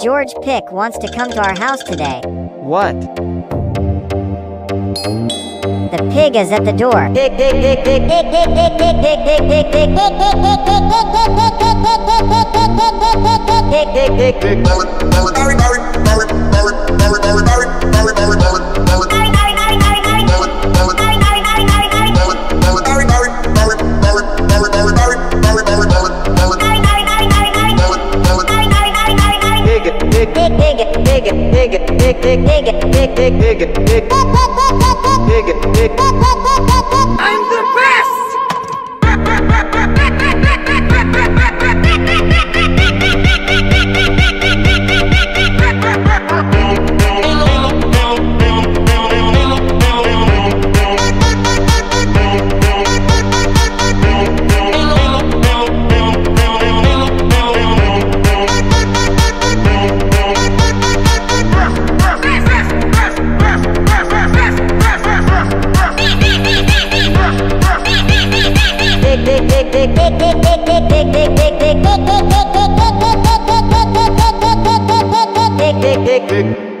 George Pig wants to come to our house today. What? The pig is at the door. Pick, pick, pick, pick, pick, pick, pick, pick, pick, pick, pick, pick, pick, pick, pick, pick, pick, dig dig dig dig dig dig dig dig dig dig dig dig dig dig dig Dick, dick, dick, dick.